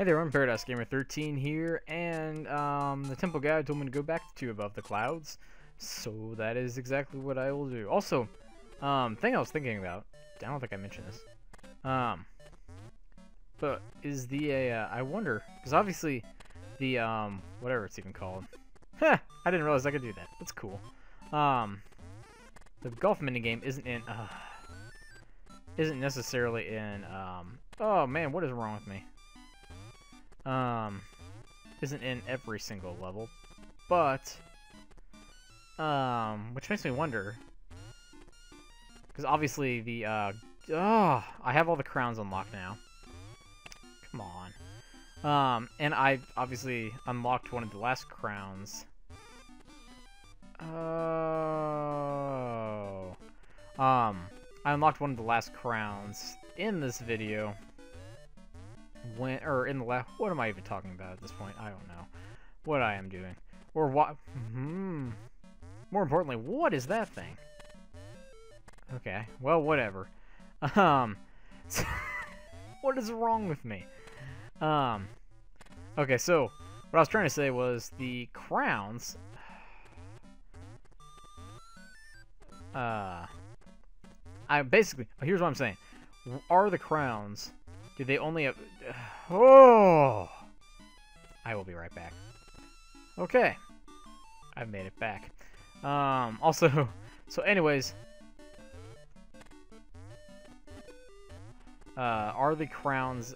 Hey there, I'm Paradise Gamer 13 here, and um, the Temple Guy told me to go back to above the clouds, so that is exactly what I will do. Also, um, thing I was thinking about, I don't think I mentioned this, um, but is the, uh, I wonder, because obviously the, um, whatever it's even called, Heh, I didn't realize I could do that, that's cool, um, the golf minigame isn't in, uh, isn't necessarily in, um, oh man, what is wrong with me? Um, isn't in every single level, but, um, which makes me wonder, because obviously the, uh, oh, I have all the crowns unlocked now. Come on. Um, and I obviously unlocked one of the last crowns. Oh. Um, I unlocked one of the last crowns in this video when or in the last what am I even talking about at this point? I don't know what I am doing or what. Hmm. More importantly, what is that thing? Okay, well, whatever. Um, what is wrong with me? Um, okay, so what I was trying to say was the crowns. Uh, I basically here's what I'm saying. Are the crowns do they only have... Oh! I will be right back. Okay. I've made it back. Um, also, so anyways... Uh, are the crowns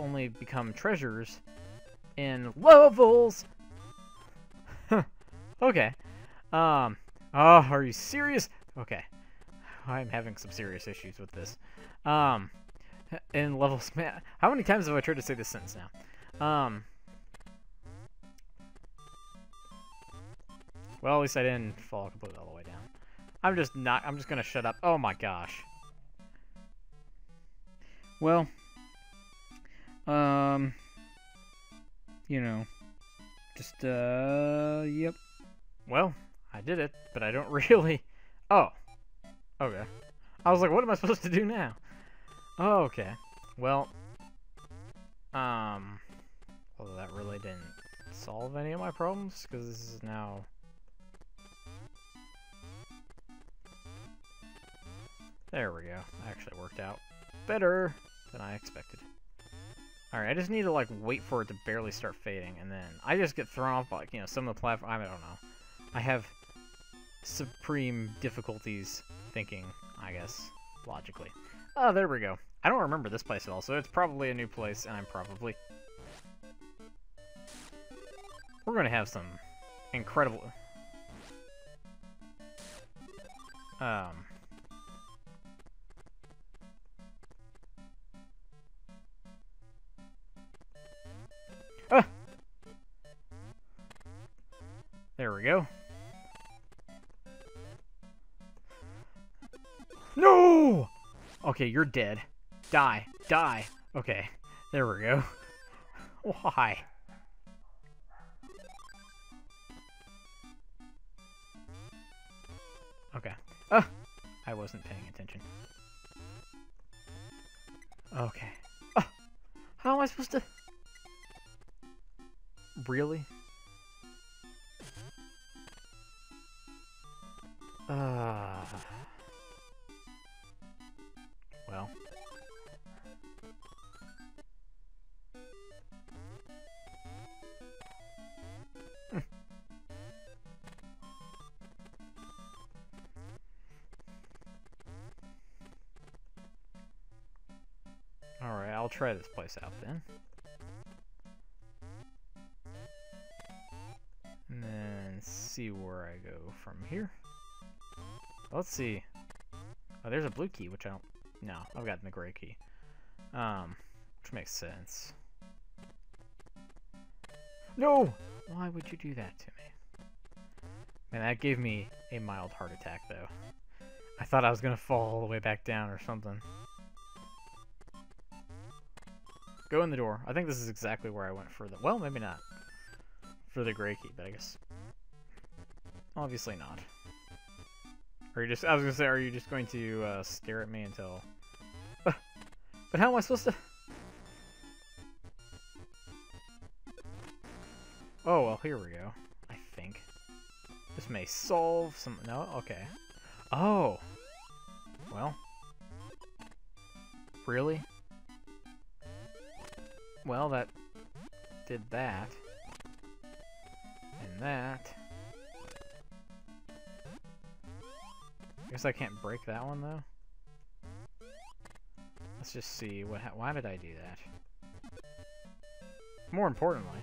only become treasures in levels? okay. Um, oh, are you serious? Okay. I'm having some serious issues with this. Um, in levels. Man, how many times have I tried to say this sentence now? Um. Well, at least I didn't fall completely all the way down. I'm just not. I'm just gonna shut up. Oh my gosh. Well. Um. You know. Just, uh. Yep. Well, I did it, but I don't really. Oh. Okay. I was like, what am I supposed to do now? Oh, okay. Well, um, although that really didn't solve any of my problems, because this is now... There we go. Actually worked out better than I expected. Alright, I just need to, like, wait for it to barely start fading, and then I just get thrown off, like, you know, some of the platform... I don't know. I have supreme difficulties thinking, I guess, logically. Oh, there we go. I don't remember this place at all, so it's probably a new place, and I'm probably... We're to have some incredible... Um... Ah! There we go. Okay, you're dead. Die. Die. Okay. There we go. Why? Okay. Oh! I wasn't paying attention. Okay. Ah! How am I supposed to... Really? Try this place out then. And then see where I go from here. Let's see. Oh, there's a blue key, which I don't no, I've got the gray key. Um, which makes sense. No! Why would you do that to me? Man, that gave me a mild heart attack, though. I thought I was gonna fall all the way back down or something. Go in the door. I think this is exactly where I went for the... Well, maybe not. For the gray key, but I guess... Obviously not. Are you just, I was gonna say, are you just going to uh, stare at me until... but how am I supposed to... Oh, well, here we go. I think. This may solve some... No? Okay. Oh! Well. Really? Well, that did that. And that. I guess I can't break that one, though. Let's just see. what. Why did I do that? More importantly...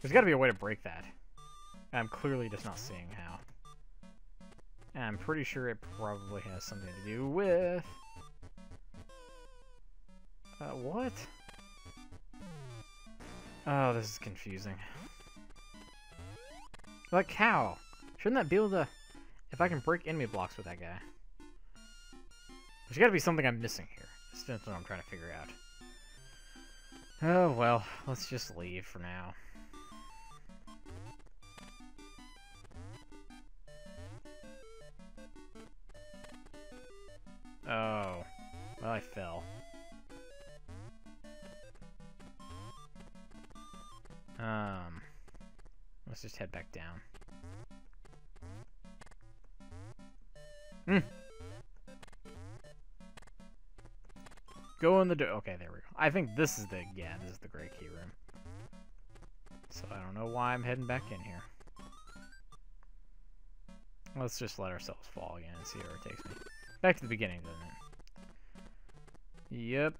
There's gotta be a way to break that. I'm clearly just not seeing I'm pretty sure it probably has something to do with... Uh, what? Oh, this is confusing. Like how? Shouldn't that be able to... If I can break enemy blocks with that guy. There's gotta be something I'm missing here. That's what I'm trying to figure out. Oh, well, let's just leave for now. I fell. Um, let's just head back down. Hmm. Go in the door. Okay, there we go. I think this is the, yeah, this is the gray key room. So I don't know why I'm heading back in here. Let's just let ourselves fall again and see where it takes me. Back to the beginning, doesn't it? Yep.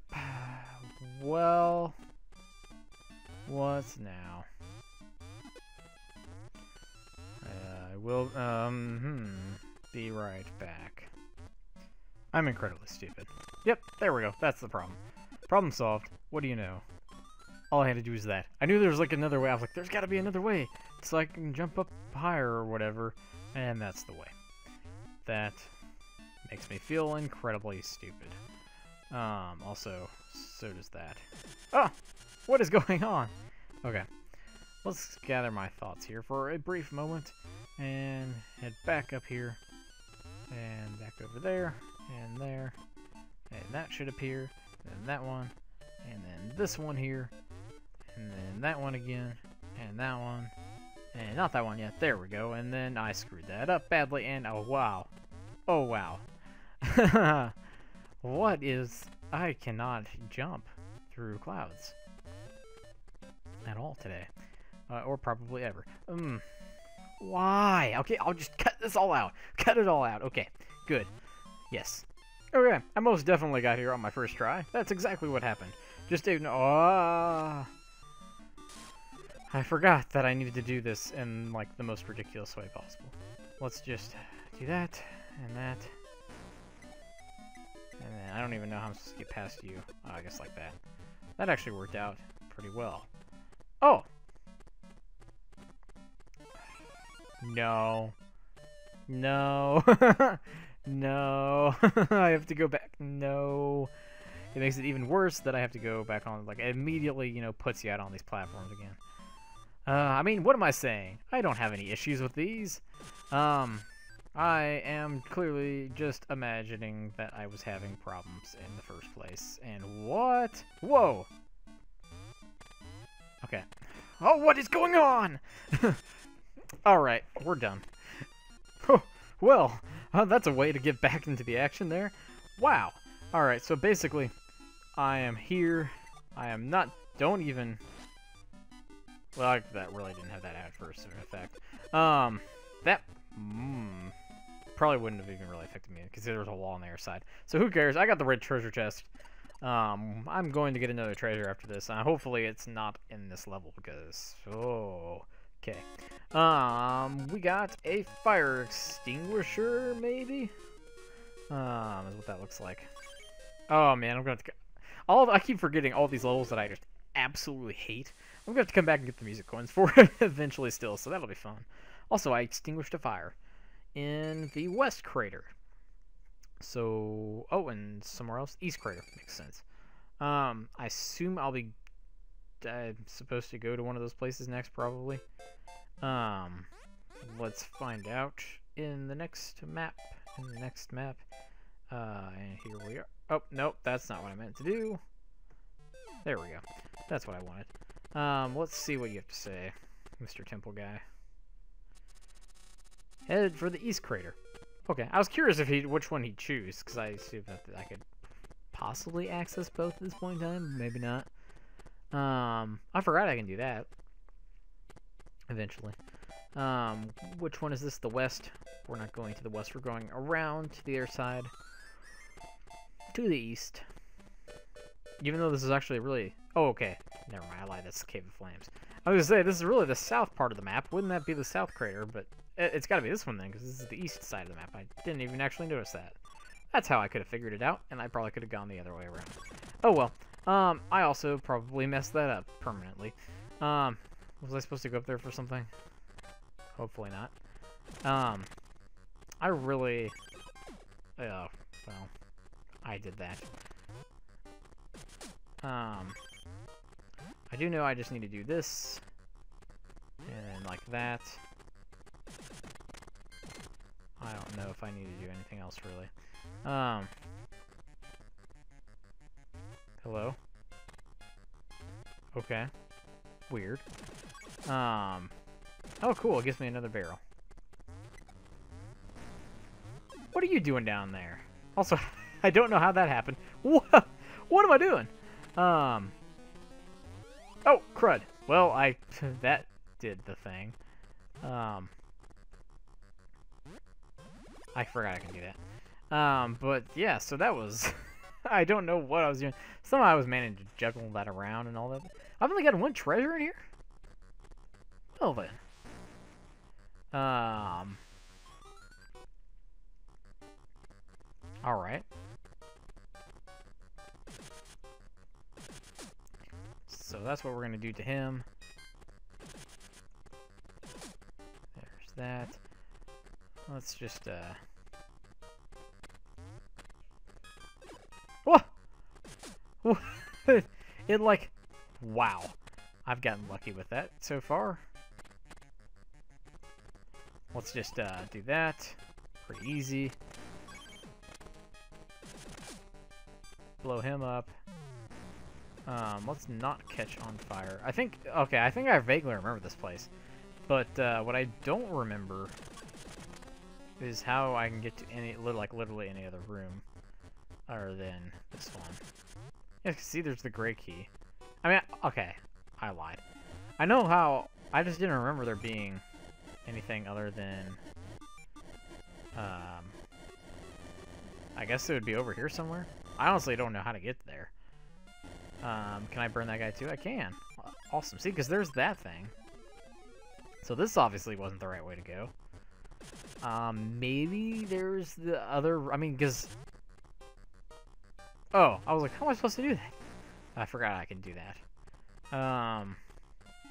Well... what's now? Uh, I will, um, hmm, be right back. I'm incredibly stupid. Yep, there we go. That's the problem. Problem solved. What do you know? All I had to do was that. I knew there was like another way. I was like, there's got to be another way so I can jump up higher or whatever. And that's the way. That makes me feel incredibly stupid. Um, also, so does that. Ah! What is going on? Okay. Let's gather my thoughts here for a brief moment and head back up here and back over there and there and that should appear and that one and then this one here and then that one again and that one and not that one yet there we go and then I screwed that up badly and oh wow oh wow what is I cannot jump through clouds at all today. Uh, or probably ever. Um, why? Okay, I'll just cut this all out. Cut it all out. Okay, good. Yes. Okay, I most definitely got here on my first try. That's exactly what happened. Just didn't. Oh, I forgot that I needed to do this in, like, the most ridiculous way possible. Let's just do that, and that. I don't even know how I'm supposed to get past you. Oh, I guess like that. That actually worked out pretty well. Oh! No. No. no. I have to go back. No. It makes it even worse that I have to go back on, like, immediately, you know, puts you out on these platforms again. Uh, I mean, what am I saying? I don't have any issues with these. Um, I am clearly just imagining that I was having problems in the first place. And what? Whoa! Okay. Oh, what is going on? Alright, we're done. Well, uh, that's a way to get back into the action there. Wow. Alright, so basically, I am here. I am not... Don't even... Well, that really didn't have that adverse effect. Um, that... Probably wouldn't have even really affected me, because there was a wall on the other side. So who cares? I got the red treasure chest. Um, I'm going to get another treasure after this. Uh, hopefully it's not in this level because, oh, okay. Um, we got a fire extinguisher, maybe? Um, is what that looks like. Oh man, I'm have to. All I keep forgetting all these levels that I just absolutely hate. I'm gonna have to come back and get the music coins for it eventually, still. So that'll be fun. Also, I extinguished a fire in the west crater. So, oh, and somewhere else, East Crater makes sense. Um, I assume I'll be uh, supposed to go to one of those places next, probably. Um, let's find out in the next map. In the next map. Uh, and here we are. Oh, nope, that's not what I meant to do. There we go. That's what I wanted. Um, let's see what you have to say, Mr. Temple Guy. Head for the East Crater. Okay, I was curious if he which one he'd choose, because I assumed that I could possibly access both at this point in time. Maybe not. Um, I forgot I can do that. Eventually. Um, which one is this? The west? We're not going to the west. We're going around to the other side. To the east. Even though this is actually really... Oh, okay. Never mind. I lied. That's the Cave of Flames. I was to say, this is really the south part of the map. Wouldn't that be the south crater? But it's got to be this one then, because this is the east side of the map. I didn't even actually notice that. That's how I could have figured it out, and I probably could have gone the other way around. Oh, well. Um, I also probably messed that up permanently. Um, was I supposed to go up there for something? Hopefully not. Um, I really... Oh, well, I did that. Um, I do know I just need to do this, and like that. I don't know if I need to do anything else really. Um, hello? Okay. Weird. Um, oh cool, it gives me another barrel. What are you doing down there? Also, I don't know how that happened. What? What am I doing? Um. Oh, crud. Well, I that did the thing. Um. I forgot I can do that. Um, but yeah, so that was. I don't know what I was doing. Somehow I was managing to juggle that around and all that. I've only got one treasure in here. Well then. Um. All right. So that's what we're going to do to him. There's that. Let's just, uh... What? it, like... Wow. I've gotten lucky with that so far. Let's just, uh, do that. Pretty easy. Blow him up. Um, let's not catch on fire. I think, okay, I think I vaguely remember this place. But, uh, what I don't remember is how I can get to any, like, literally any other room other than this one. Yeah, see, there's the gray key. I mean, okay, I lied. I know how, I just didn't remember there being anything other than, um, I guess it would be over here somewhere. I honestly don't know how to get there. Um, can I burn that guy too? I can. Awesome. See, because there's that thing. So this obviously wasn't the right way to go. Um, maybe there's the other... I mean, because... Oh, I was like, how am I supposed to do that? I forgot I can do that. Um,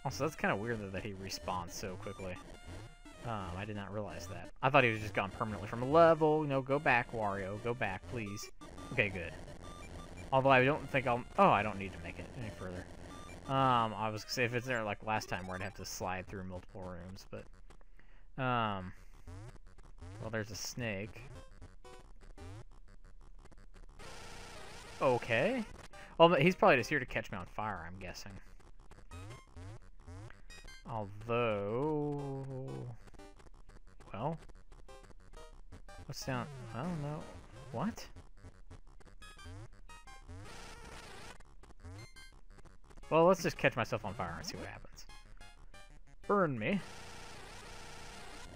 also, that's kind of weird though, that he respawns so quickly. Um, I did not realize that. I thought he was just gone permanently from a level. Know, go back, Wario. Go back, please. Okay, good. Although I don't think I'll... Oh, I don't need to make it any further. Um, I was gonna say if it's there like last time where I'd have to slide through multiple rooms, but... Um... Well, there's a snake. Okay. Well, he's probably just here to catch me on fire, I'm guessing. Although... Well... What's down... I don't know. What? Well, let's just catch myself on fire and see what happens. Burn me.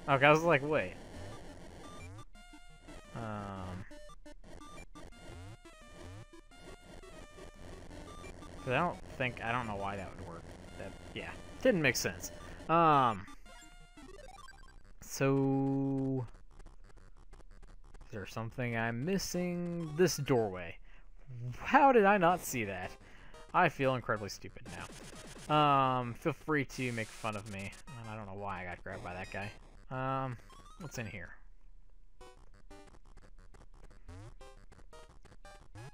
Okay, I was like, wait. Um... I don't think, I don't know why that would work. That, yeah, didn't make sense. Um... So... Is there something I'm missing? This doorway. How did I not see that? I feel incredibly stupid now. Um, feel free to make fun of me. I don't know why I got grabbed by that guy. Um, what's in here?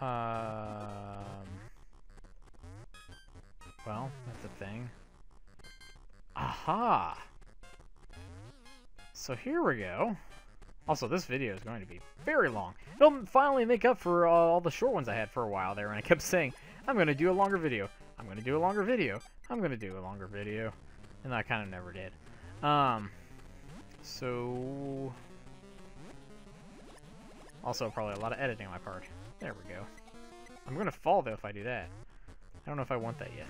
Um, well, that's a thing. Aha! So here we go. Also, this video is going to be very long. It'll finally make up for uh, all the short ones I had for a while there, and I kept saying, I'm going to do a longer video. I'm going to do a longer video. I'm going to do a longer video. And I kind of never did. Um, so... Also, probably a lot of editing on my part. There we go. I'm to fall, though, if I do that. I don't know if I want that yet.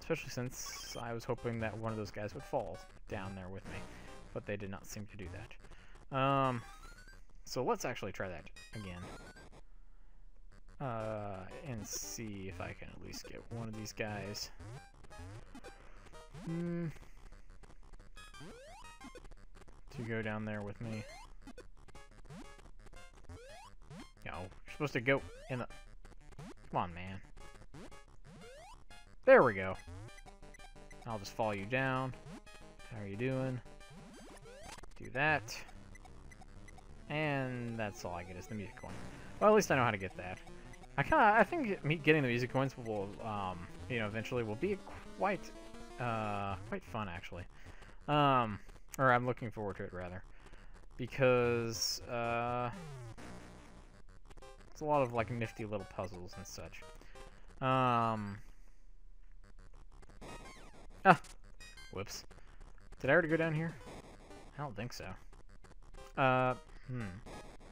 Especially since I was hoping that one of those guys would fall down there with me. But they did not seem to do that. Um, so let's actually try that again. Uh, and see if I can at least get one of these guys. Hmm. To go down there with me. Supposed to go in the... Come on, man. There we go. I'll just follow you down. How are you doing? Do that. And that's all I get is the music coin. Well, at least I know how to get that. I kind of, I think me getting the music coins will, um, you know, eventually will be quite, uh, quite fun actually. Um, or I'm looking forward to it rather, because uh, a lot of like nifty little puzzles and such. Um, ah, whoops. Did I already go down here? I don't think so. Uh, hmm.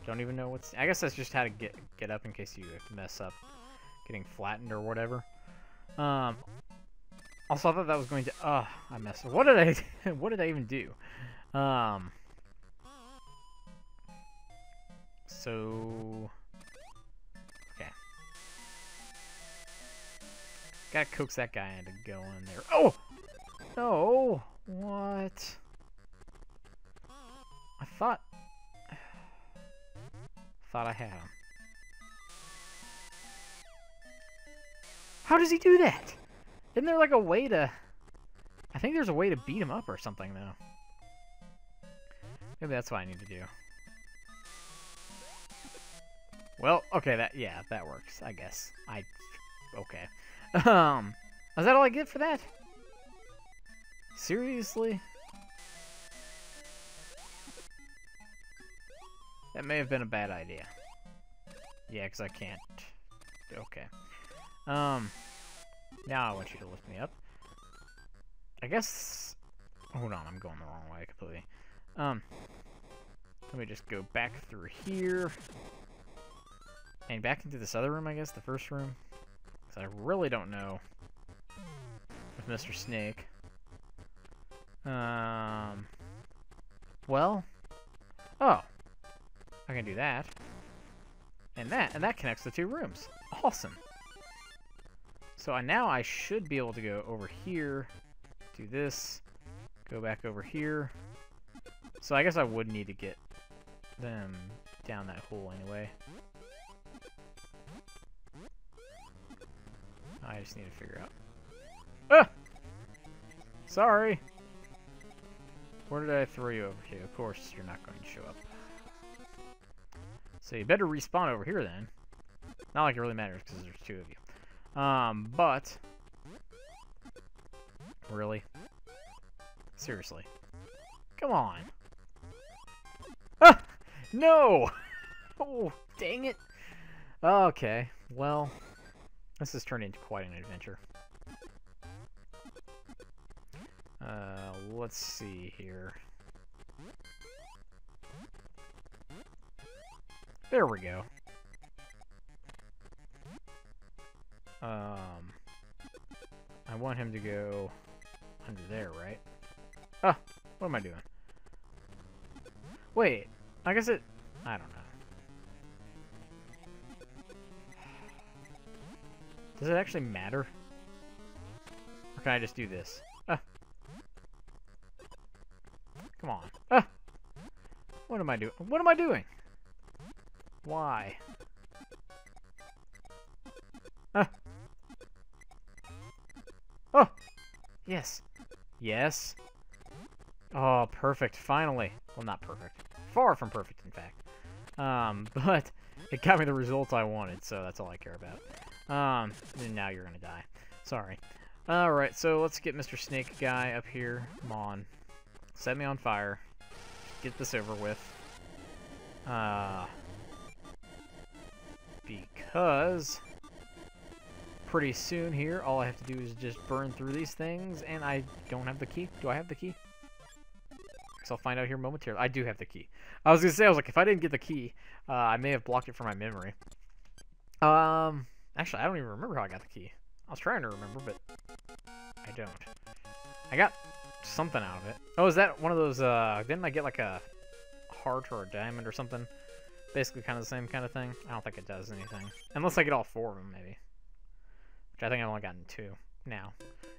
Don't even know what's... I guess that's just how to get get up in case you mess up getting flattened or whatever. Um, also, I thought that was going to... Uh, I messed up. What did I... what did I even do? Um... So... Gotta coax that guy into going there. Oh! No! What? I thought... Thought I had him. How does he do that? Isn't there like a way to... I think there's a way to beat him up or something, though. Maybe that's what I need to do. Well, okay, that, yeah, that works, I guess. I, okay. Um, is that all I get for that? Seriously? That may have been a bad idea. Yeah, because I can't. Okay. Um, now I want you to lift me up. I guess... Hold on, I'm going the wrong way completely. Um, let me just go back through here. And back into this other room, I guess, the first room. I really don't know with Mr. Snake. Um, well, oh, I can do that. And that, and that connects the two rooms. Awesome. So I, now I should be able to go over here, do this, go back over here. So I guess I would need to get them down that hole anyway. I just need to figure out. Ah! Sorry! Where did I throw you over to? Of course, you're not going to show up. So you better respawn over here then. Not like it really matters because there's two of you. Um, but... Really? Seriously. Come on. Ah! No! Oh, dang it. Okay, well, this has turned into quite an adventure. Uh, let's see here. There we go. Um, I want him to go under there, right? Ah, what am I doing? Wait, I guess it... I don't know. Does it actually matter? Or can I just do this? Ah. Come on. Ah! What am I doing? What am I doing? Why? Ah! Oh! Yes. Yes. Oh, perfect. Finally. Well, not perfect. Far from perfect, in fact. Um, but it got me the results I wanted, so that's all I care about. Um, now you're gonna die. Sorry. Alright, so let's get Mr. Snake Guy up here. Come on. Set me on fire. Get this over with. Uh, because pretty soon here, all I have to do is just burn through these things, and I don't have the key. Do I have the key? I'll find out here momentarily. I do have the key. I was gonna say, I was like, if I didn't get the key, uh, I may have blocked it from my memory. Um, actually, I don't even remember how I got the key. I was trying to remember, but I don't. I got something out of it. Oh, is that one of those, uh, didn't I get like a heart or a diamond or something? Basically kind of the same kind of thing. I don't think it does anything. Unless I get all four of them, maybe. Which I think I've only gotten two now,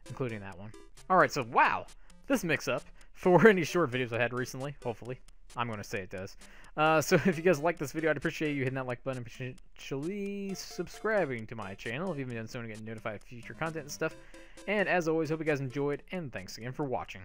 including that one. Alright, so wow! This mix-up for any short videos I had recently, hopefully. I'm going to say it does. Uh, so if you guys like this video, I'd appreciate you hitting that like button and potentially subscribing to my channel if you haven't done so to get notified of future content and stuff. And as always, hope you guys enjoyed, and thanks again for watching.